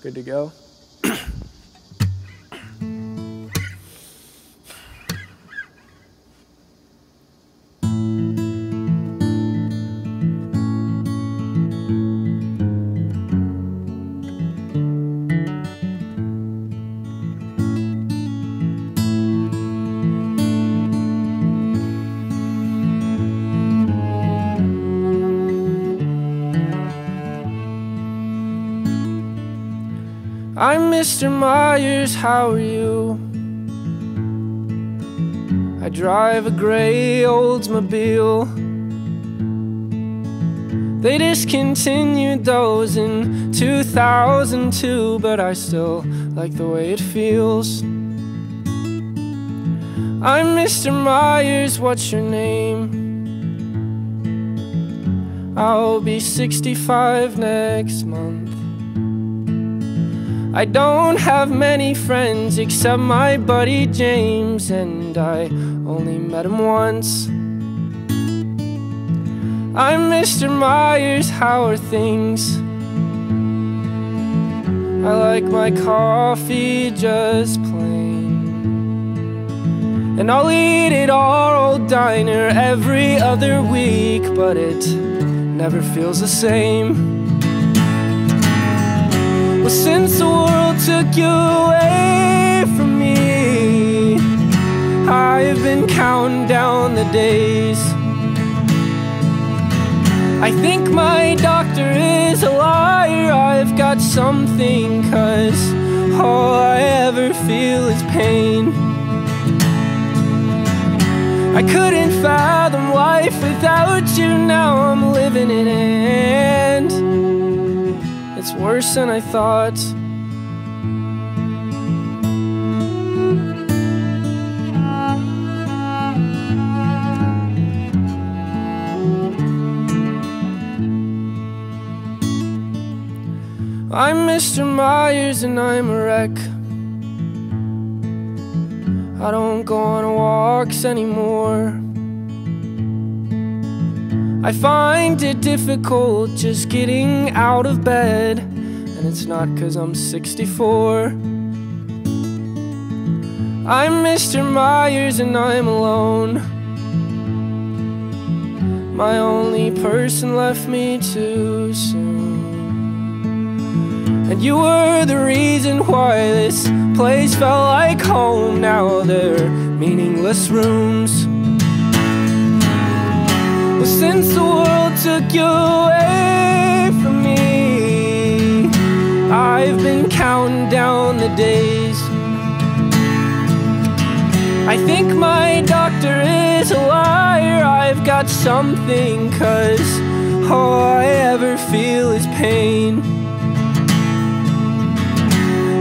Good to go. I'm Mr. Meyers, how are you? I drive a gray Oldsmobile. They discontinued those in 2002, but I still like the way it feels. I'm Mr. Meyers, what's your name? I'll be 65 next month. I don't have many friends except my buddy James, and I only met him once. I'm Mr. Meyers, how are things? I like my coffee just plain. And I'll eat at our old diner every other week, but it never feels the same. Since the world took you away from me, I've been counting down the days. I think my doctor is a liar. I've got something, cause all I ever feel is pain. I couldn't fathom life without you, now I'm living it worse than I thought. I'm Mr. Meyers and I'm a wreck. I don't go on walks anymore. I find it difficult just getting out of bed, and it's not cause I'm 64. I'm Mr. Meyers and I'm alone. My only person left me too soon. And you were the reason why this place felt like home. Now they're meaningless rooms. Well, since the world took you away days. I think my doctor is a liar. I've got something, cause all I ever feel is pain.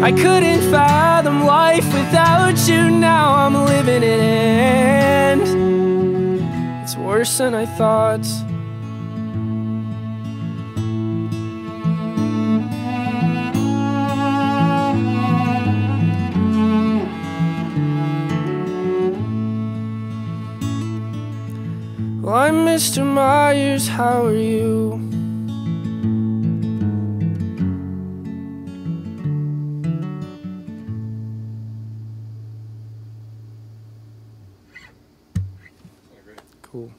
I couldn't fathom life without you. Now I'm living it, and it's worse than I thought. Mr. Meyers, how are you? Cool.